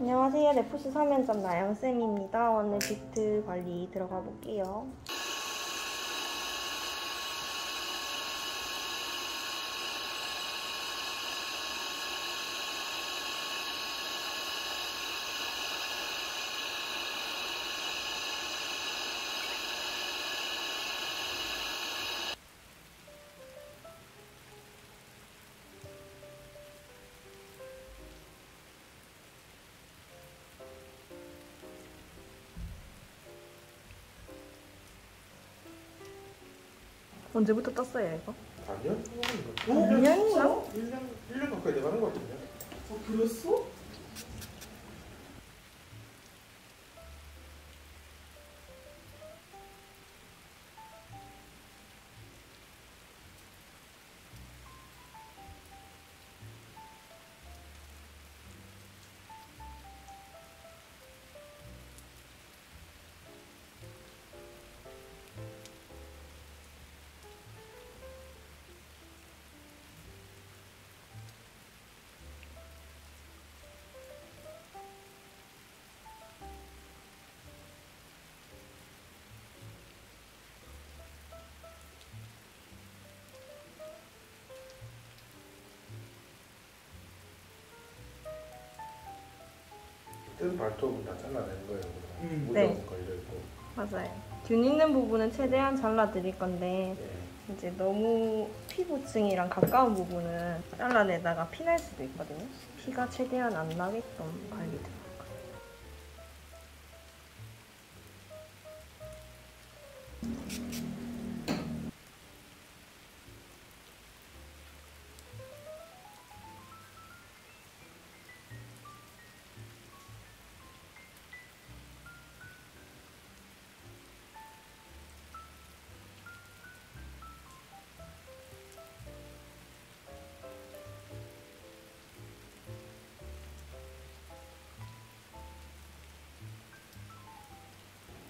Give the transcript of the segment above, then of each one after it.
안녕하세요. 레포스 3연점 나영쌤입니다. 오늘 비트 관리 들어가 볼게요. 언제부터 떴어요, 이거? 아니요? 작년인가? 1년, 1년 가까이 돼가는 것 같은데? 어, 그랬어? 뜬 발톱은 다 잘라낸 거예요. 음. 네. 걸려있고. 맞아요. 균 있는 부분은 최대한 잘라드릴 건데 예. 이제 너무 피부층이랑 가까운 부분은 잘라내다가 피 날 수도 있거든요. 피가 최대한 안 나게끔 관리 들어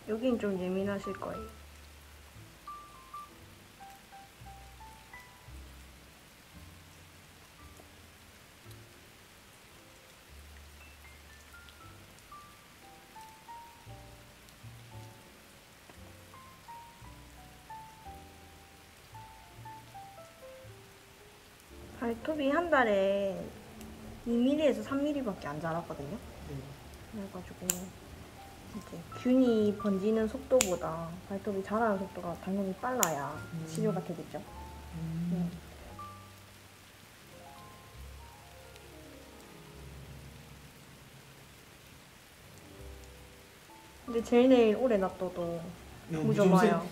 여긴 좀 예민하실 거예요. 발톱이 한 달에 2mm에서 3mm밖에 안 자랐거든요. 그래가지고 이제 균이 번지는 속도보다 발톱이 자라는 속도가 당연히 빨라야 음. 치료가 되겠죠. 음. 근데 젤 네일 오래 놔둬도 무좀 와요.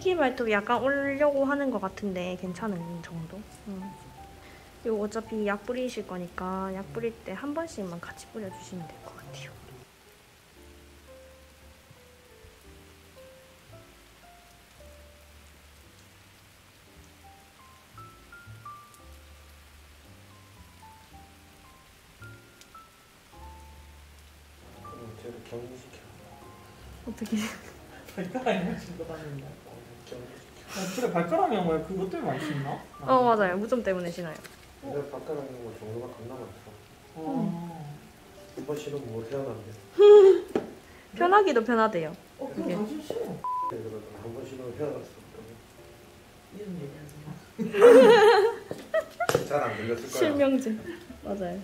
희귀 발톱이 약간 오려고 하는 것 같은데 괜찮은 정도? 음. 이거 어차피 약 뿌리실 거니까 약 뿌릴 때 한 번씩만 같이 뿌려주시면 될 것 같아요. 어떻게? 그래 발가락이 한 거야? 그것 때문에 많이 신나? 어 맞아요. 무좀 때문에 신어요. 내가 바깥에 있는 거 정도가 겁나 많다. 어. 한번 신으면 못 태어난대. 편하기도 편하대요. 어. 그거 당신 싫어. 한번 신으면 태어났어. 이런 얘기 하지 마. 잘 안 들렸을 거야. 실명제. 맞아요.